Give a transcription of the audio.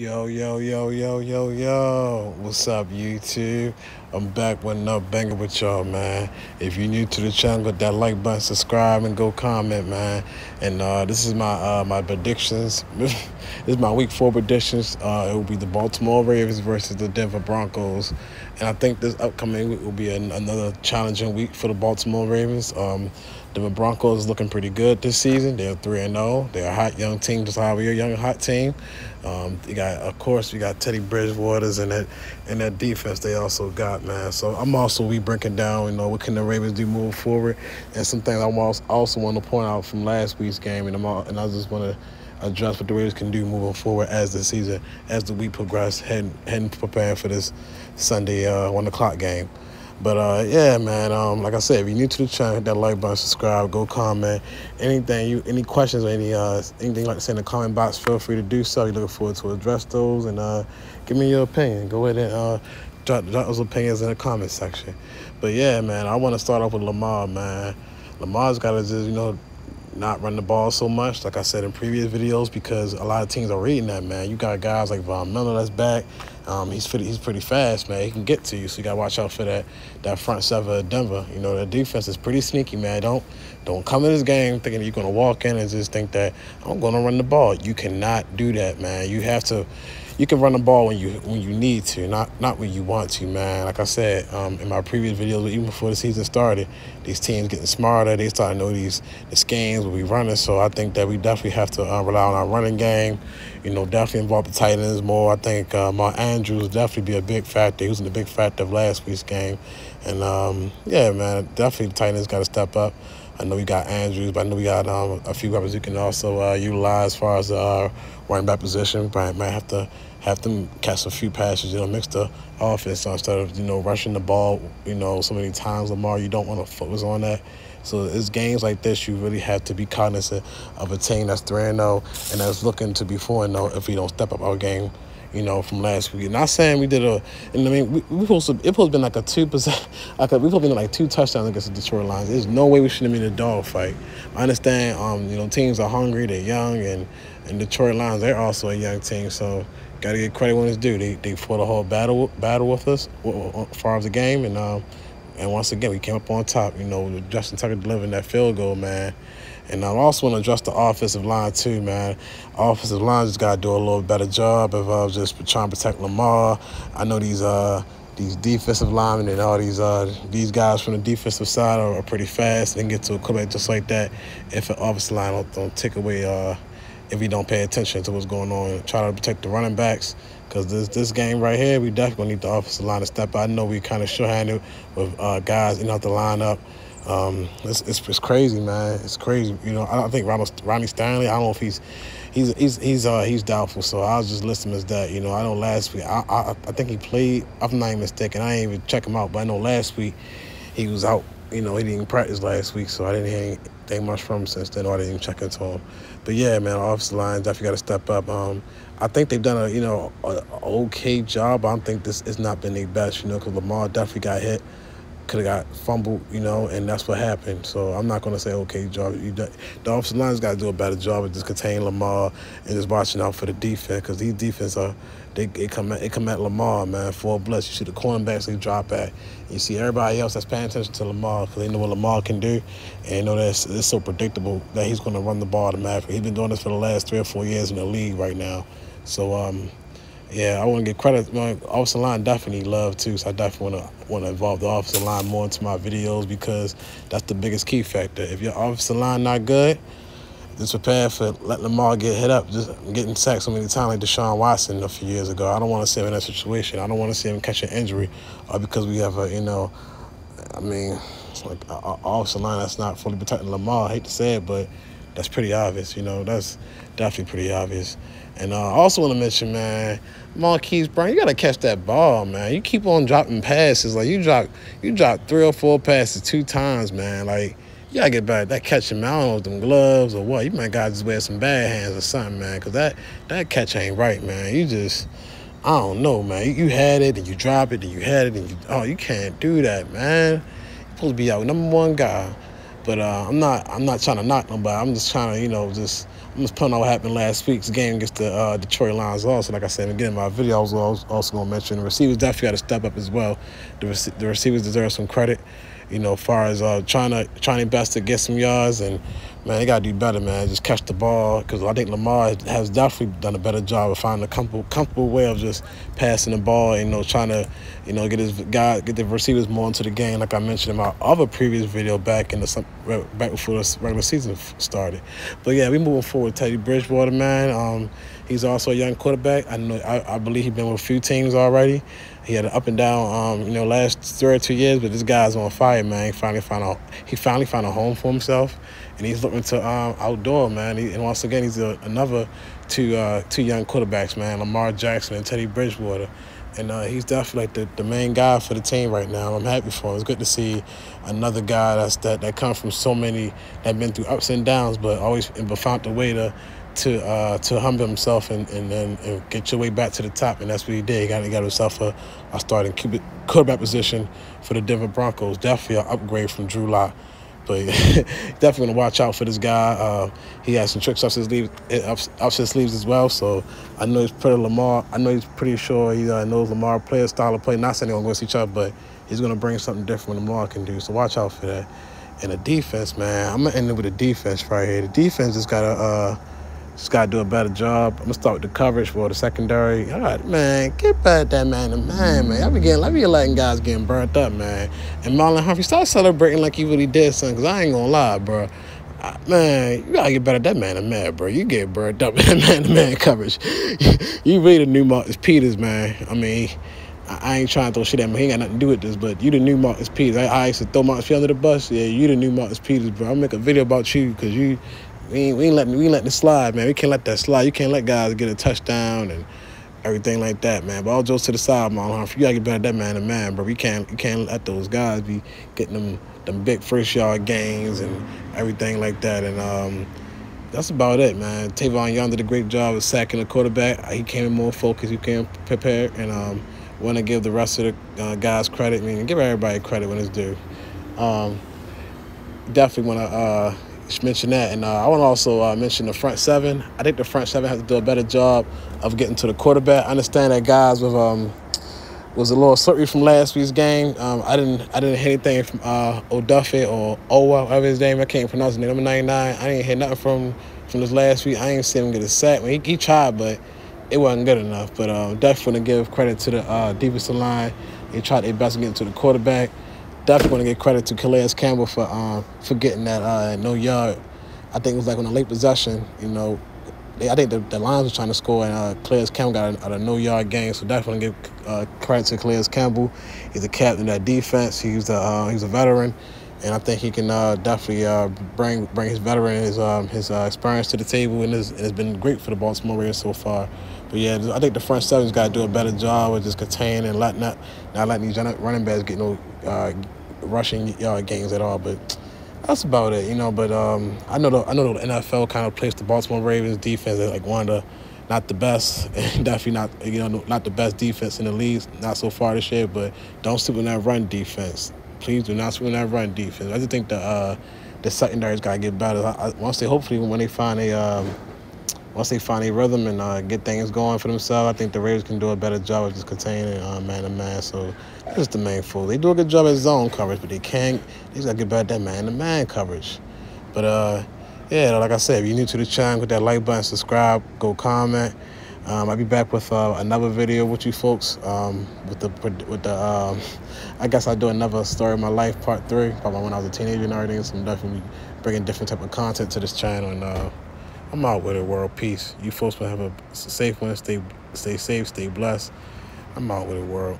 Yo, yo, yo, yo, yo, yo. What's up, YouTube? I'm back with another banger with y'all, man. If you're new to the channel, hit that like button, subscribe, and go comment, man. And uh, this is my uh, my predictions. this is my week four predictions. Uh, it will be the Baltimore Ravens versus the Denver Broncos. And I think this upcoming week will be an, another challenging week for the Baltimore Ravens. Um, the Broncos looking pretty good this season. They're 3 and 0. They're a hot young team, just how we're a young hot team. Um, you got, of course, we got Teddy Bridgewater's and that and that defense they also got, man. So I'm also we breaking down, you know, what can the Ravens do moving forward, and some things I also want to point out from last week's game, and I'm all, and I just want to address what the Raiders can do moving forward as the season, as the week progresses, heading, heading preparing for this Sunday uh, one o'clock game. But uh, yeah, man. Um, like I said, if you're new to the channel, hit that like button, subscribe, go comment. Anything you, any questions or any uh, anything like to say in the comment box, feel free to do so. We're looking forward to address those and uh, give me your opinion. Go ahead and uh, drop, drop those opinions in the comment section. But yeah, man, I want to start off with Lamar, man. Lamar's got to just you know not run the ball so much, like I said in previous videos, because a lot of teams are reading that, man. You got guys like Von Miller that's back. Um, he's pretty, he's pretty fast, man. He can get to you, so you got to watch out for that that front seven of Denver. You know, the defense is pretty sneaky, man. Don't don't come in this game thinking you're going to walk in and just think that I'm going to run the ball. You cannot do that, man. You have to you can run the ball when you when you need to, not not when you want to, man. Like I said um, in my previous videos, even before the season started, these teams getting smarter. They start to know these the schemes will be running. So I think that we definitely have to uh, rely on our running game. You know, definitely involve the tight ends more. I think uh, Mark Andrews definitely be a big factor. He was in the big factor of last week's game, and um, yeah, man, definitely the tight ends got to step up. I know we got Andrews, but I know we got um, a few weapons you can also uh, utilize as far as the uh, running back position. But I might have to have them catch a few passes, you know, mix the offense so instead of, you know, rushing the ball, you know, so many times, Lamar, you don't want to focus on that. So it's games like this you really have to be cognizant of a team that's 3-0 and that's looking to be 4-0 if we don't step up our game you know, from last week. Not saying we did a, and I mean, we, we supposed it supposed been like a two percent, like we supposed been like two touchdowns against the Detroit Lions. There's no way we shouldn't have been in a dog fight. I understand, um, you know, teams are hungry, they're young, and and Detroit Lions, they're also a young team, so got to get credit when it's due. They they fought a whole battle battle with us as far as the game, and um, and once again we came up on top. You know, Justin Tucker delivering that field goal, man. And I also want to address the offensive line too, man. Offensive line just got to do a little better job of uh, just trying to protect Lamar. I know these uh these defensive linemen and all these uh these guys from the defensive side are, are pretty fast and get to a quarterback just like that. If an offensive line don't, don't take away uh if we don't pay attention to what's going on, try to protect the running backs. Because this this game right here, we definitely need the offensive line to step up. I know we kind of short-handed with uh, guys in out the lineup. Um, it's, it's, it's crazy, man. It's crazy. You know, I don't think Ronald, Ronnie Stanley. I don't know if he's he's he's he's uh, he's doubtful. So I was just listing as that. You know, I know last week I I, I think he played. I'm not even mistaken. I ain't even check him out, but I know last week he was out. You know, he didn't practice last week, so I didn't hear anything much from since then. Or I didn't even check into him. But yeah, man, offensive line definitely got to step up. Um, I think they've done a you know a, a okay job. I don't think this has not been their best. You know, because Lamar definitely got hit could have got fumbled, you know, and that's what happened. So I'm not going to say, okay, job. You, the offensive line's got to do a better job of just containing Lamar and just watching out for the defense because these defense are they, come at they come at Lamar, man, full bless. You see the cornerbacks they drop at. You see everybody else that's paying attention to Lamar because they know what Lamar can do, and you know that it's, it's so predictable that he's going to run the ball to automatically. He's been doing this for the last three or four years in the league right now. So um, yeah, I want to get credit. My offensive line definitely love too, so I definitely want to want to involve the offensive line more into my videos because that's the biggest key factor. If your offensive line not good, just prepare for letting Lamar get hit up, just getting sacked so many times like Deshaun Watson a few years ago. I don't want to see him in that situation. I don't want to see him catch an injury, or uh, because we have a you know, I mean, like an offensive line that's not fully protecting Lamar. I hate to say it, but that's pretty obvious. You know, that's definitely pretty obvious. And uh, I also want to mention, man, Marquise Brown, you gotta catch that ball, man. You keep on dropping passes. Like you drop, you drop three or four passes two times, man. Like you gotta get back that catching. Man, I don't know if them gloves or what. You might gotta just wear some bad hands or something, man. Cause that that catch ain't right, man. You just, I don't know, man. You, had it and you drop it and you had it and you, oh, you can't do that, man. You're supposed to be our number one guy. But uh, I'm not I'm not trying to knock nobody. I'm just trying to, you know, just I'm just putting on what happened last week's game against the uh, Detroit Lions. Also, like I said, again, in my video, I was also going to mention the receivers definitely got to step up as well. The, rec- the receivers deserve some credit you know, far as uh, trying to trying best to get some yards and man, they gotta do better, man. Just catch the ball because I think Lamar has definitely done a better job of finding a comfortable, comfortable way of just passing the ball. And, you know, trying to you know get his guy get the receivers more into the game, like I mentioned in my other previous video back in the back before the regular season started. But yeah, we moving forward. Teddy Bridgewater, man. Um, he's also a young quarterback. I know I, I believe he's been with a few teams already. He had an up and down, um, you know, last three or two years, but this guy's on fire, man. He finally found a he finally found a home for himself, and he's looking to um, outdoor, man. He, and once again, he's a, another two uh, two young quarterbacks, man, Lamar Jackson and Teddy Bridgewater. And uh, he's definitely like the, the main guy for the team right now. I'm happy for him. It's good to see another guy that's that that comes from so many that been through ups and downs, but always but found a way to to uh, to humble himself and, and, get your way back to the top, and that's what he did. He got, he got himself a, a starting quarterback position for the Denver Broncos. Definitely an upgrade from Drew Lock. But definitely gonna watch out for this guy. Uh, he has some tricks up his sleeves, up, up his sleeves as well. So I know he's pretty Lamar. I know he's pretty sure he uh, knows Lamar play style of play. Not saying they're gonna go against each other, but he's gonna bring something different Lamar can do. So watch out for that. And the defense, man, I'm gonna end it with the defense right here. The defense just gotta. Uh, just got to do a better job. I'm to start with the coverage for the secondary. All right, man, get back that man to man, man. I be getting, I be letting guys getting burnt up, man. And Marlon Humphrey, start celebrating like you really did, son, because I ain't to lie, bro. man, you gotta get better at that man to man, bro. You get burnt up in that man to man coverage. you really the new Marcus Peters, man. I mean, I ain't trying to throw shit at him. He ain't got nothing to do with this, but you the new Marcus Peters. I, I used to throw Marcus Peters under the bus. Yeah, you the new Marcus Peters, bro. I'll make a video about you because you we ain't, we ain't letting we ain't letting it slide, man. We can't let that slide. You can't let guys get a touchdown and everything like that, man. But all jokes to the side, man. You gotta get better at that man to man, bro. We can't you can't let those guys be getting them them big first yard gains and everything like that. And um, that's about it, man. Tavon Young did a great job of sacking the quarterback. He came in more focused. He came prepared, and um, want to give the rest of the uh, guys credit. I mean, give everybody credit when it's due. Um, definitely want to. Uh, mention that. And uh, I want to also uh, mention the front seven. I think the front seven has to do a better job of getting to the quarterback. I understand that guys with um, was a little slippery from last week's game. Um, I didn't I didn't hear anything from uh, Odafe or Oweh, whatever his name. I can't pronounce his name. Number 99. I didn't hear nothing from from this last week. I ain't seen him get a sack. I mean, he, he tried, but it wasn't good enough. But uh, definitely give credit to the uh, defensive line. They tried their best to get to the quarterback definitely want to give credit to Calais Campbell for um, for getting that uh, no yard. I think it was like on a late possession. You know, I think the, the Lions were trying to score, and uh, Campbell got a, a no yard game. So definitely give uh, credit to Calais Campbell. He's the captain of that defense. He's a uh, he's a veteran, and I think he can uh, definitely uh, bring bring his veteran his um, his uh, experience to the table, and it's, it's been great for the Baltimore Ravens so far. But yeah, I think the front seven's got to do a better job of just containing and letting not not letting these running backs get no uh, rushing yard gains at all. But that's about it, you know. But um, I know the I know the NFL kind of placed the Baltimore Ravens defense as like one of the not the best, and definitely not you know not the best defense in the league, not so far this year. But don't sleep on that run defense. Please do not on that run defense. I just think the uh, the secondary's got to get better. I, I, once they hopefully when they find a um, once they find a rhythm and uh, get things going for themselves, I think the Raiders can do a better job of just containing uh, man to man. So that's the main fool. They do a good job at zone coverage, but they can't. They got to get better at that man to man coverage. But uh, yeah, like I said, if you're new to the channel, hit that like button, subscribe, go comment. Um, I'll be back with uh, another video with you folks. Um, with the with the um, I guess I'll do another story of my life, part three, probably when I was a teenager and everything. So I'm definitely bringing different type of content to this channel and. Uh, I'm out with it, world peace. You folks will have a safe one. Stay, stay safe. Stay blessed. I'm out with it, world.